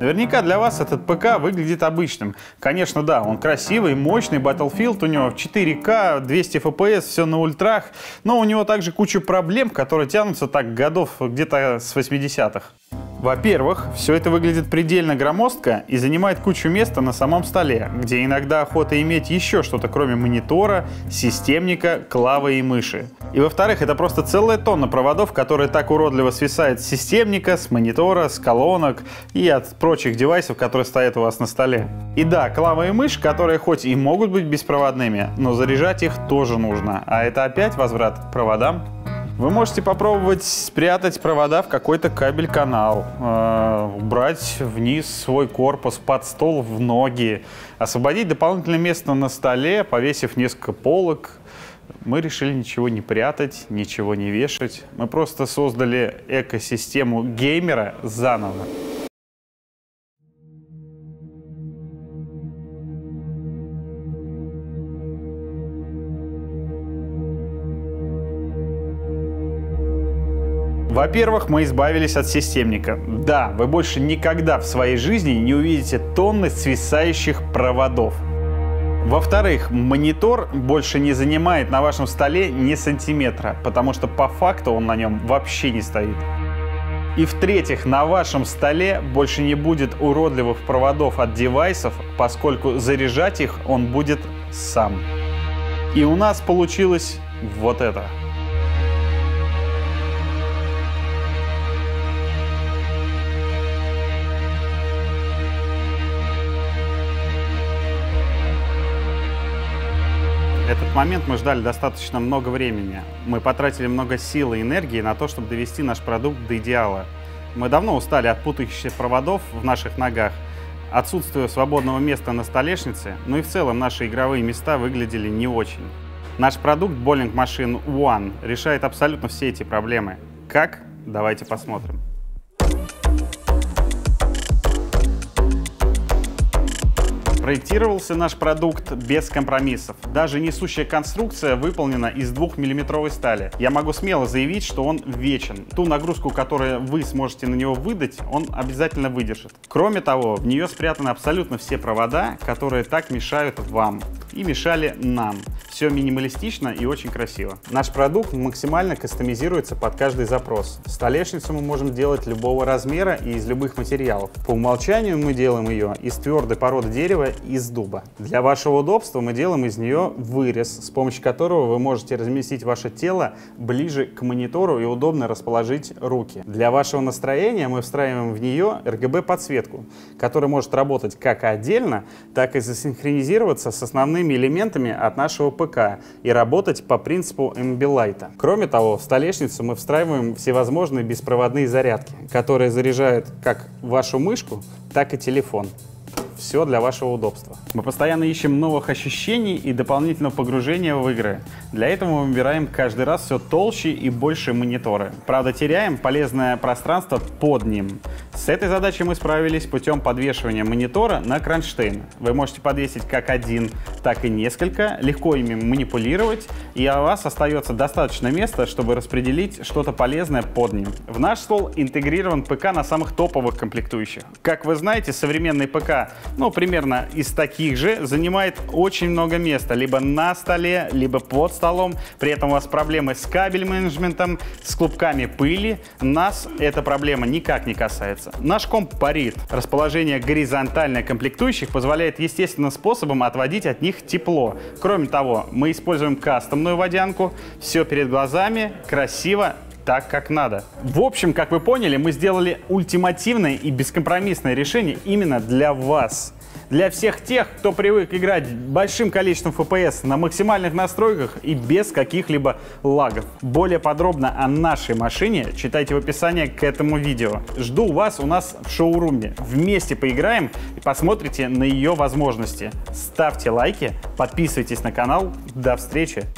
Наверняка для вас этот ПК выглядит обычным. Конечно, да, он красивый, мощный, Battlefield у него 4К, 200 FPS, все на ультрах, но у него также куча проблем, которые тянутся так годов где-то с 80-х. Во-первых, все это выглядит предельно громоздко и занимает кучу места на самом столе, где иногда охота иметь еще что-то кроме монитора, системника, клавы и мыши. И во-вторых, это просто целая тонна проводов, которые так уродливо свисают с системника, с монитора, с колонок и от прочих девайсов, которые стоят у вас на столе. И да, клава и мышь, которые хоть и могут быть беспроводными, но заряжать их тоже нужно. А это опять возврат к проводам. Вы можете попробовать спрятать провода в какой-то кабель-канал, э, убрать вниз свой корпус под стол в ноги, освободить дополнительное место на столе, повесив несколько полок. Мы решили ничего не прятать, ничего не вешать. Мы просто создали экосистему геймера заново. Во-первых, мы избавились от системника. Да, вы больше никогда в своей жизни не увидите тонны свисающих проводов. Во-вторых, монитор больше не занимает на вашем столе ни сантиметра, потому что по факту он на нем вообще не стоит. И в-третьих, на вашем столе больше не будет уродливых проводов от девайсов, поскольку заряжать их он будет сам. И у нас получилось вот это. Этот момент мы ждали достаточно много времени. Мы потратили много сил и энергии на то, чтобы довести наш продукт до идеала. Мы давно устали от путающихся проводов в наших ногах, отсутствия свободного места на столешнице, ну и в целом наши игровые места выглядели не очень. Наш продукт Bowling Machine One решает абсолютно все эти проблемы. Как? Давайте посмотрим. Проектировался наш продукт без компромиссов. Даже несущая конструкция выполнена из 2-миллиметровой стали. Я могу смело заявить, что он вечен. Ту нагрузку, которую вы сможете на него выдать, он обязательно выдержит. Кроме того, в нее спрятаны абсолютно все провода, которые так мешают вам и мешали нам. Все минималистично и очень красиво. Наш продукт максимально кастомизируется под каждый запрос. Столешницу мы можем делать любого размера и из любых материалов. По умолчанию мы делаем ее из твердой породы дерева из дуба. Для вашего удобства мы делаем из нее вырез, с помощью которого вы можете разместить ваше тело ближе к монитору и удобно расположить руки. Для вашего настроения мы встраиваем в нее RGB-подсветку, которая может работать как отдельно, так и засинхронизироваться с основными элементами от нашего ПК и работать по принципу Ambilight. Кроме того, в столешницу мы встраиваем всевозможные беспроводные зарядки, которые заряжают как вашу мышку, так и телефон. Все для вашего удобства. Мы постоянно ищем новых ощущений и дополнительного погружения в игры. Для этого мы выбираем каждый раз все толще и больше мониторы. Правда, теряем полезное пространство под ним. Этой задачей мы справились путем подвешивания монитора на кронштейн. Вы можете подвесить как один, так и несколько, легко ими манипулировать, и у вас остается достаточно места, чтобы распределить что-то полезное под ним. В наш стол интегрирован ПК на самых топовых комплектующих. Как вы знаете, современный ПК ну, примерно из таких же, занимает очень много места, либо на столе, либо под столом. При этом у вас проблемы с кабель менеджментом, с клубками пыли. Нас эта проблема никак не касается. Наш комп парит. Расположение горизонтально комплектующих позволяет естественным способом отводить от них тепло. Кроме того, мы используем кастомную водянку. Все перед глазами, красиво, так, как надо. В общем, как вы поняли, мы сделали ультимативное и бескомпромиссное решение именно для вас. Для всех тех, кто привык играть большим количеством FPS на максимальных настройках и без каких-либо лагов. Более подробно о нашей машине читайте в описании к этому видео. Жду вас у нас в шоуруме. Вместе поиграем и посмотрите на ее возможности. Ставьте лайки, подписывайтесь на канал. До встречи!